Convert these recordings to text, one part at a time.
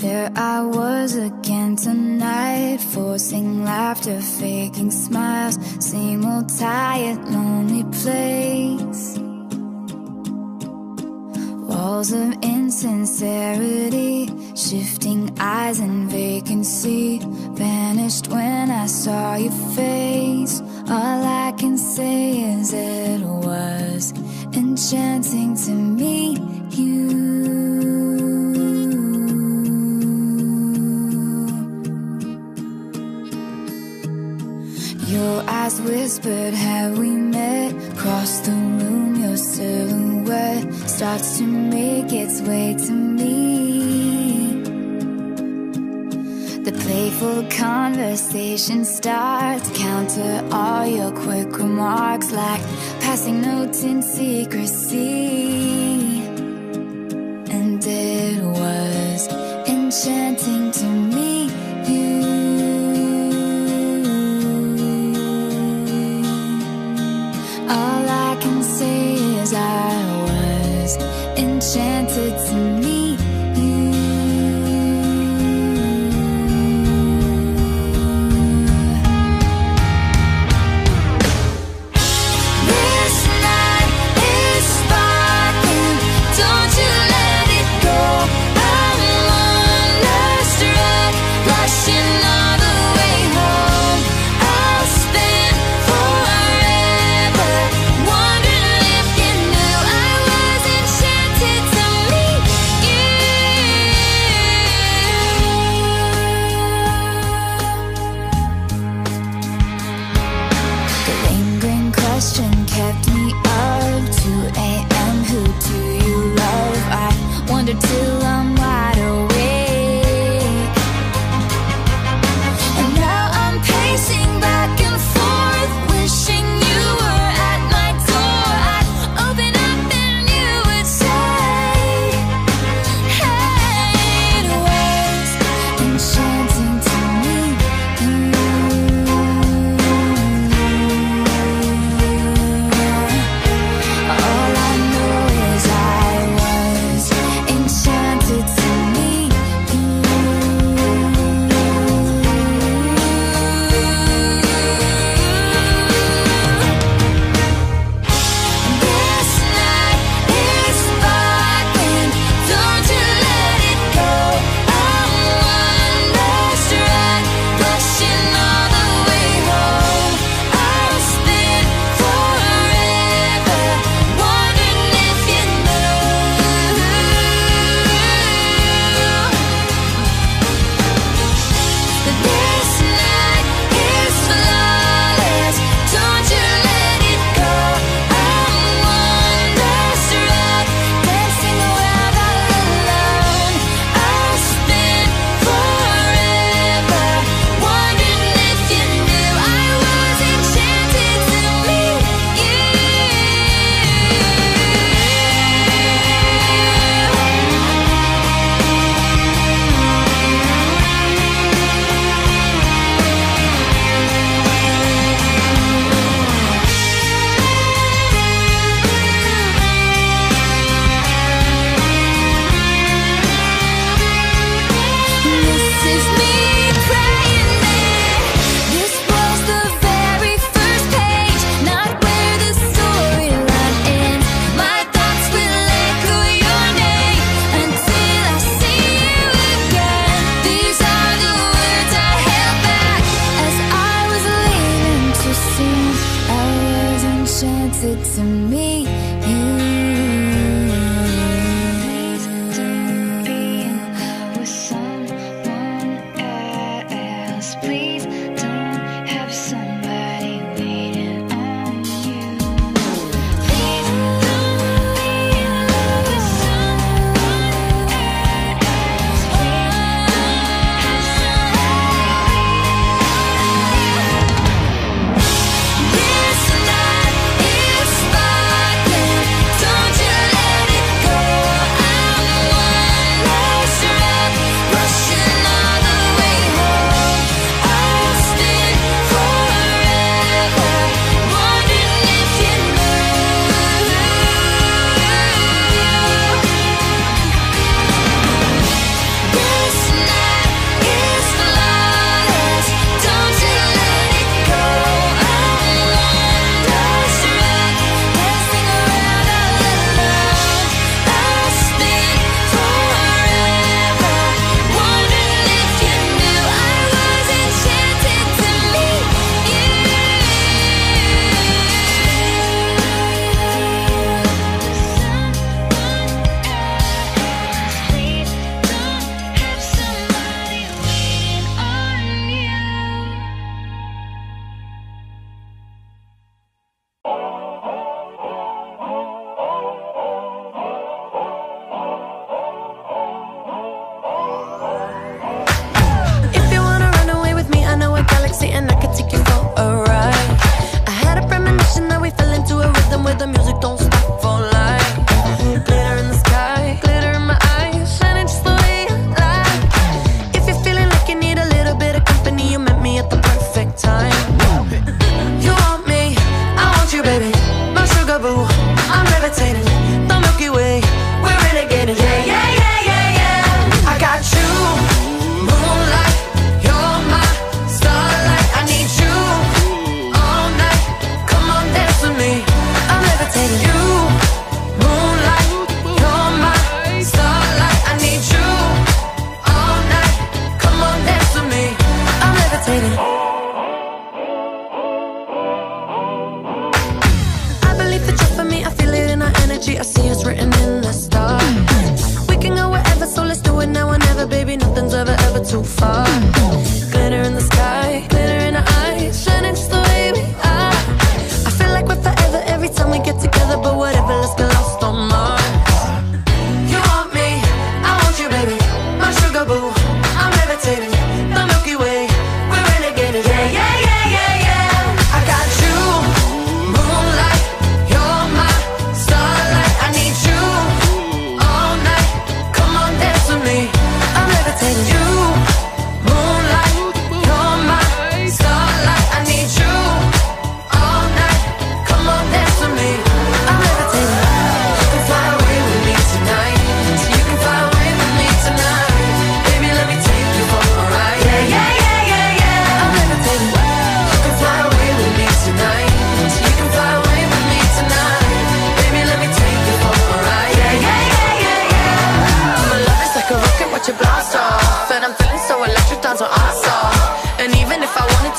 There I was again tonight Forcing laughter, faking smiles Same old tired, lonely place. Walls of insincerity Shifting eyes and vacancy vanished when I saw your face. All I can say is it was enchanting to meet you. Your eyes whispered "Have we met? Across the room your silhouette Starts to make its way to me Conversation starts. Counter all your quick remarks Like passing notes in secrecy. And it was enchanting to meet you. All I can say is I was enchanted to meet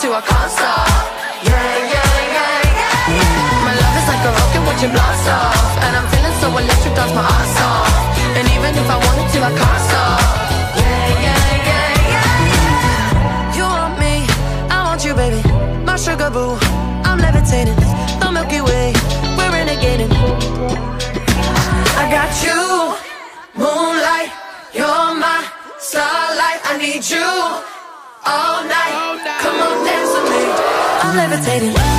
to a concert. Yeah, yeah, yeah, yeah, yeah. My love is like a rocket watching blast off, and I'm feeling so electric, that's my ass off. And even if I wanted to, I can't stop. Yeah, yeah, yeah, yeah. You want me, I want you, baby. My sugar boo, I'm levitating. The Milky Way, we're renegading. I got you, moonlight, you're my starlight. I need you all night. Come on, dance with me. I'm levitating.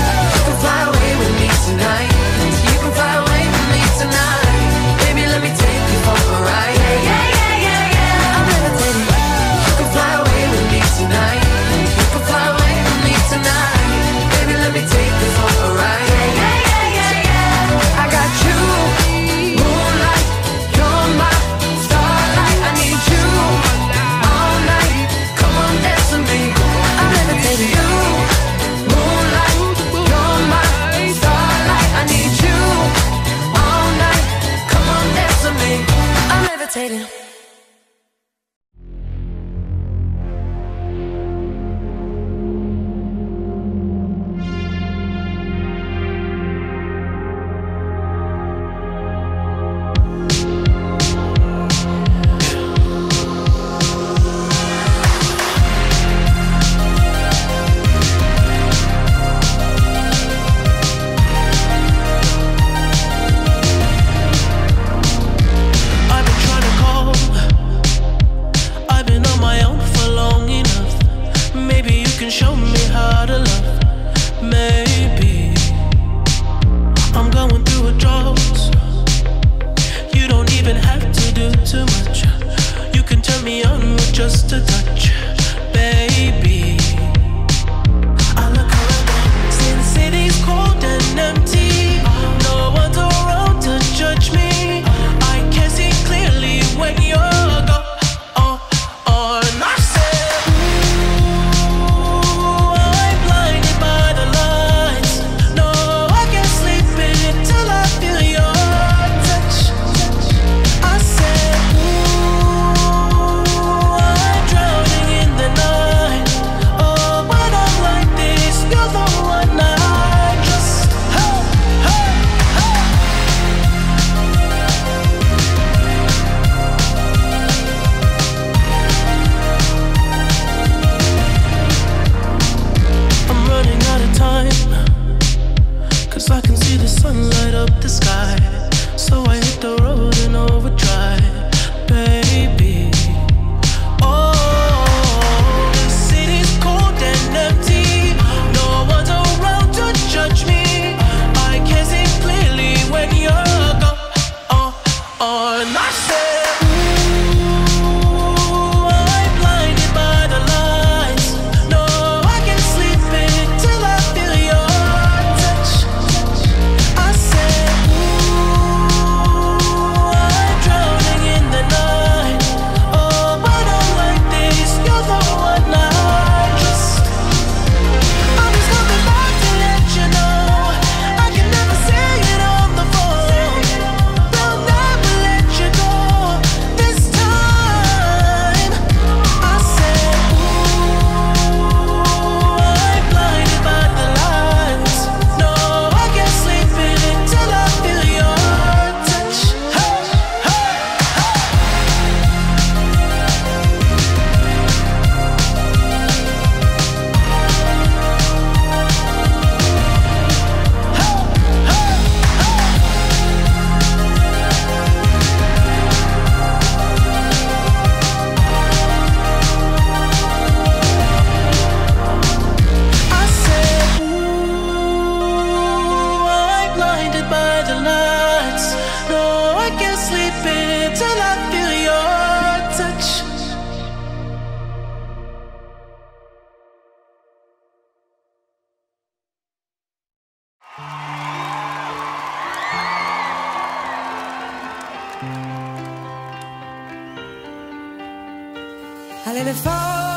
a little fall.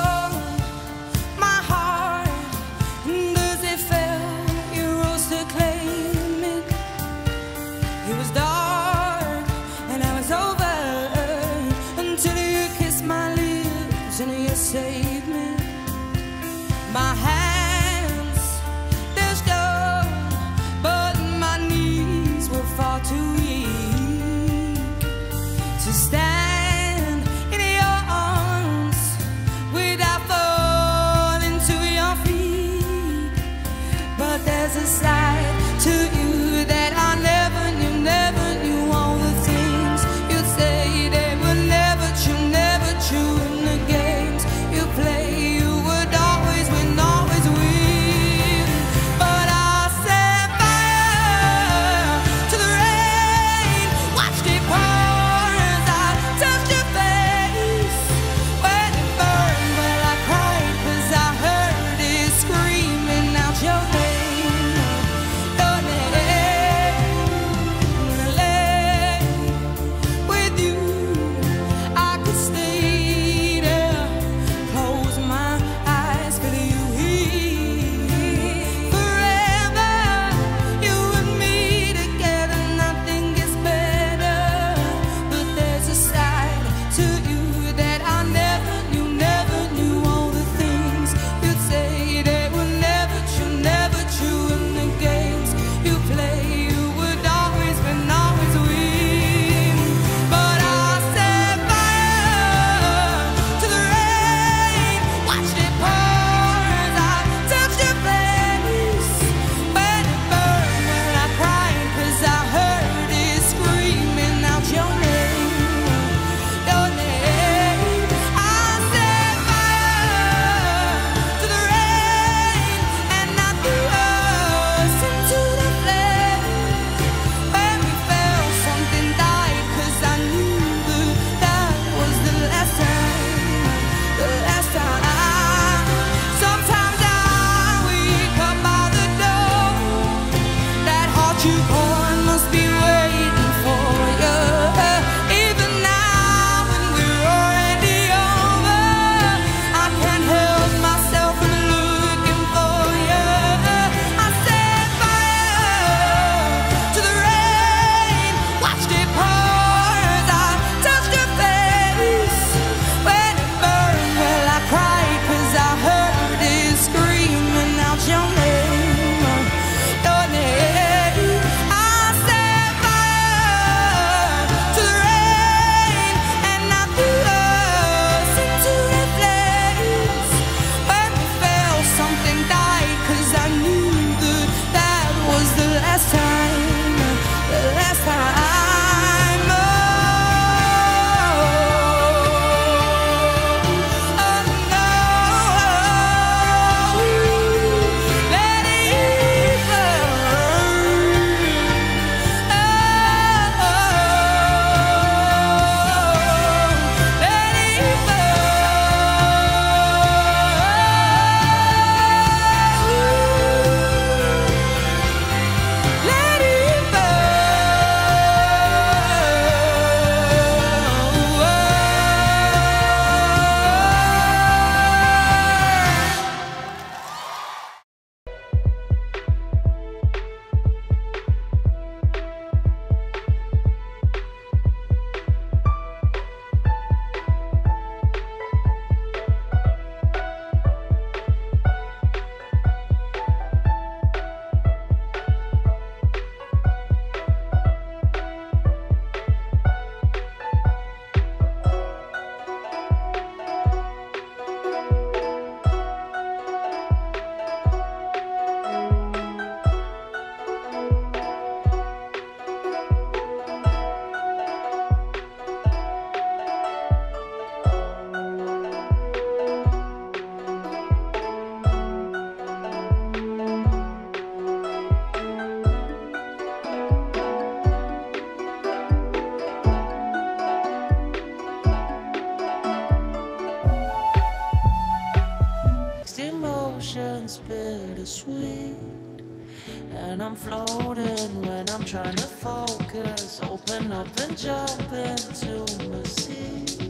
And I'm floating when I'm trying to focus. Open up and jump into the sea.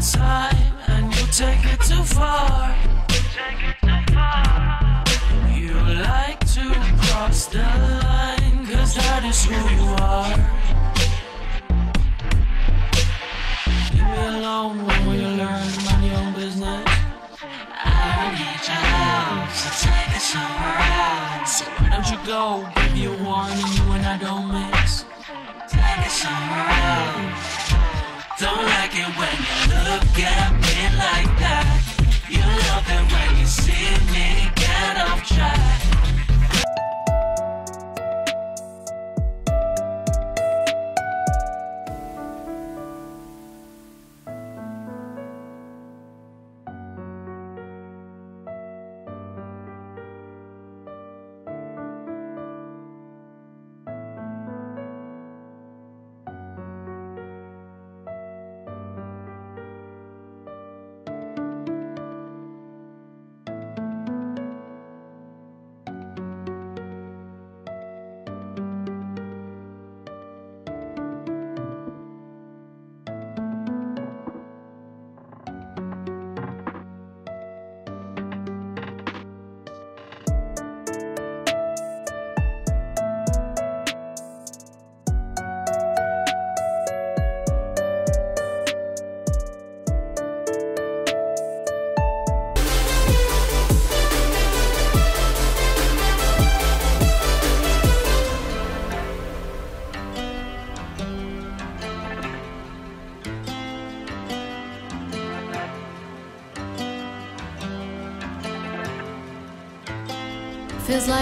Time and you take it too far. You like to cross the line, cause that is who you are. Leave me alone when we learn mind your own business. I need your help, so take it somewhere else. So why don't you go? You look at me like that.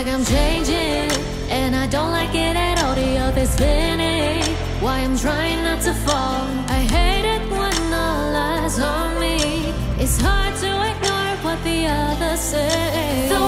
Like I'm changing, and I don't like it at all. The earth is spinning. Why I'm trying not to fall. I hate it when all eyes on me. It's hard to ignore what the others say. Though